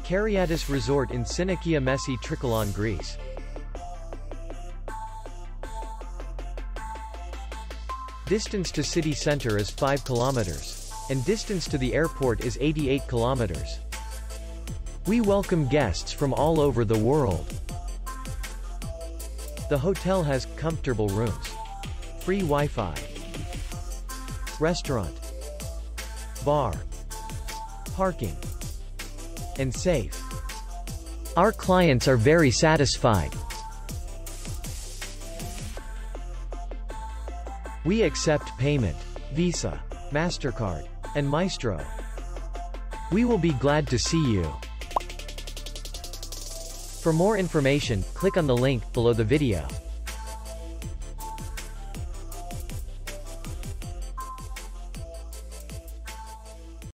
Karyatis Resort in Synikia Mesi Trikalon Greece. Distance to city center is 5 kilometers. And distance to the airport is 88 kilometers. We welcome guests from all over the world. The hotel has comfortable rooms, free Wi-Fi, restaurant, bar, parking, and safe. Our clients are very satisfied. We accept payment, Visa, MasterCard, and Maestro. We will be glad to see you. For more information, click on the link below the video.